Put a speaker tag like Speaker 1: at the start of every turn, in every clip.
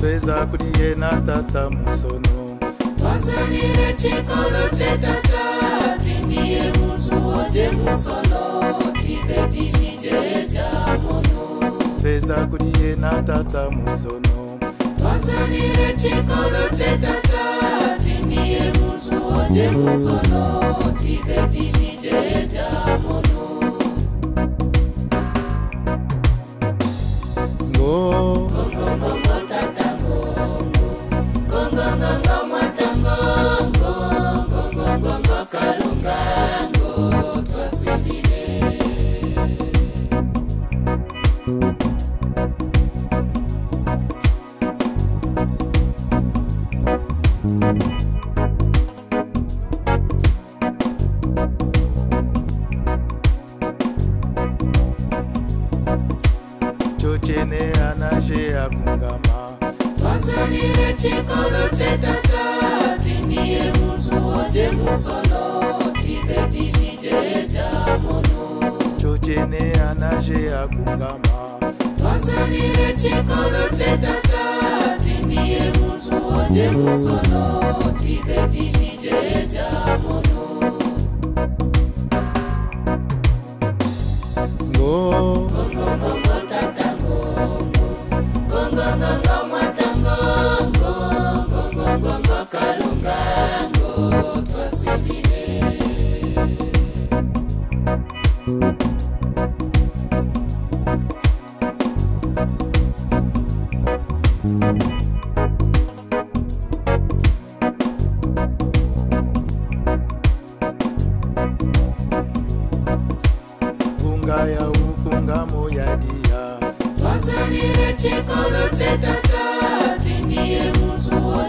Speaker 1: toza kuli tata musono
Speaker 2: tozolile chikolo che tata
Speaker 1: kweza kuri yena tata musono
Speaker 2: twazanire chikolo chetata tiniye muzuwo temusono
Speaker 3: tive tizije
Speaker 1: yakungama
Speaker 2: vazanire chikoro chedata tinie muzuo demusono tibe tizijeja
Speaker 1: munu chochene anazve yakungama vazanire chikoro chedata
Speaker 2: tinie muzuo demusono
Speaker 3: tibe tizijeja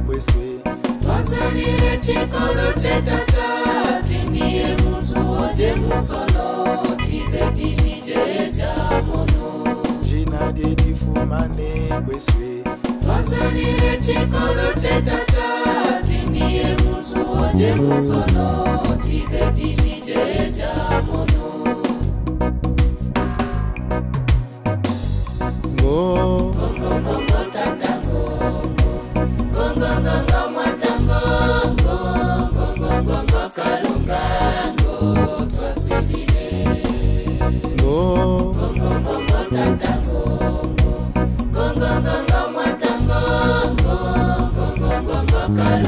Speaker 1: kwese twazalile
Speaker 2: chikolo chetata tinie muzuo temusolo tibe tijijeeta
Speaker 1: mono jina lye lifumane
Speaker 2: kwese twazalile chikolo chetata tinie
Speaker 3: muzuo temusolo tibe tijijeeta mono outside